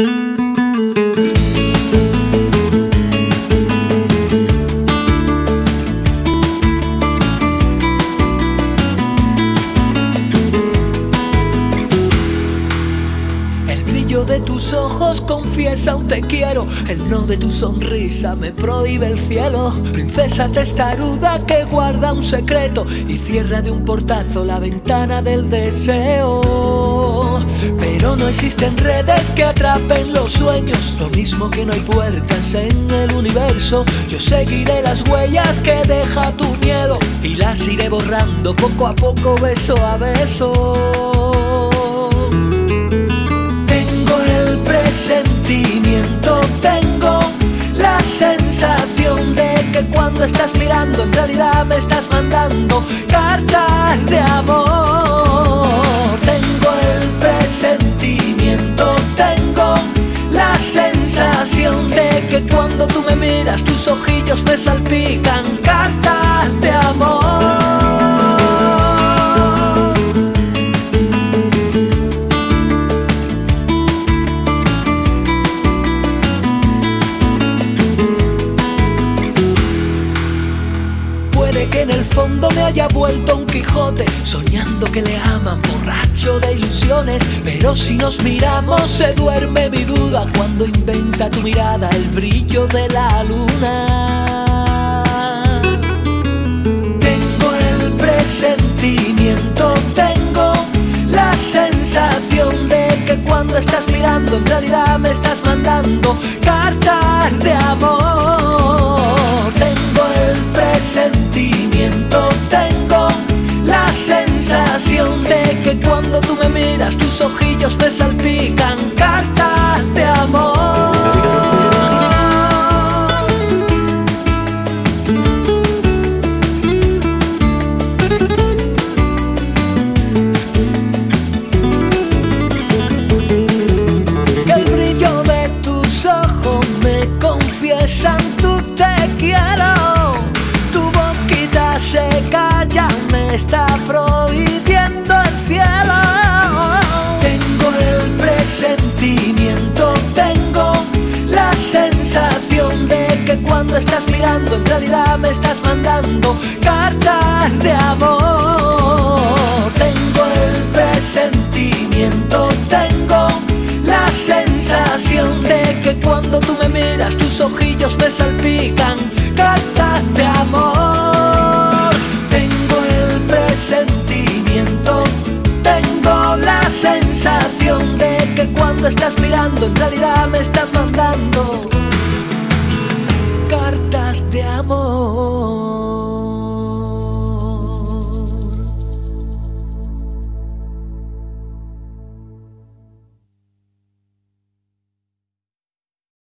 El brillo de tus ojos confiesa un te quiero. El no de tu sonrisa me prohíbe el cielo. Princesa testaruda que guarda un secreto y cierra de un portazo la ventana del deseo. Pero no existen redes que atrapen los sueños. Lo mismo que no hay puertas en el universo. Yo seguiré las huellas que deja tu miedo y las iré borrando poco a poco, beso a beso. Tengo el presentimiento, tengo la sensación de que cuando estás mirando en realidad me estás mandando cartas de amor. Ojillos me salpican cartas de amor. Puede que en el fondo me haya vuelto un Quijote, soñando que le aman, borracho de ilusiones. Pero si nos miramos, se duerme mi duda cuando inventa tu mirada el brillo de la luna. En realidad me estás mandando cartas de amor. Tengo el presentimiento, tengo la sensación de que cuando tú me miras, tus ojillos me salpican se calla, me está prohibiendo el cielo. Tengo el presentimiento, tengo la sensación de que cuando estás mirando en realidad me estás mandando cartas de amor. Tengo el presentimiento, tengo la sensación de que cuando tú me miras tus ojillos me salpican cuando estás mirando en realidad me estás mandando cartas de amor.